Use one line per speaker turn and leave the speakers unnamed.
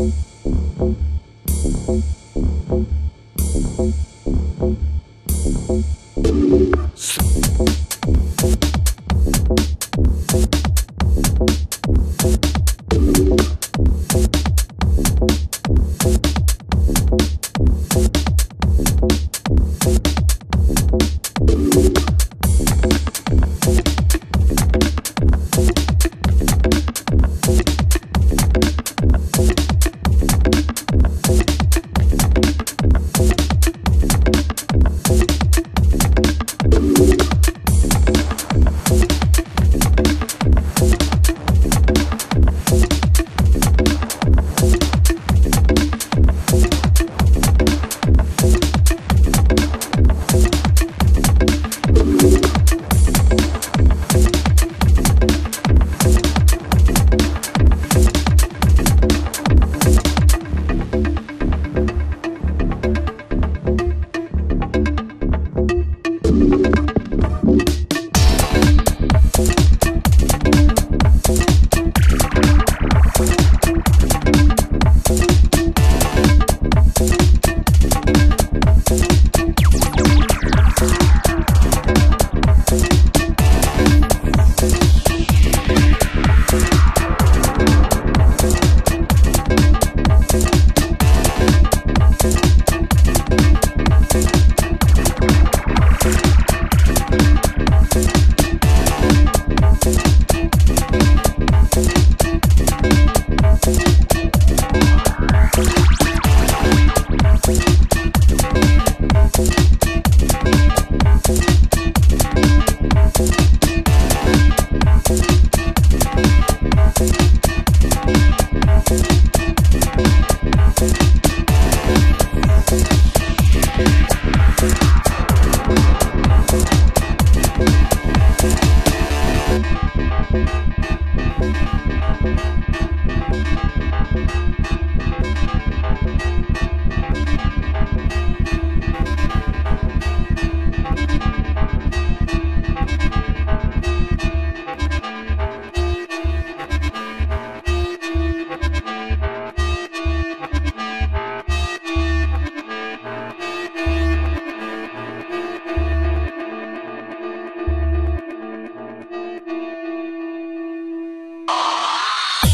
Música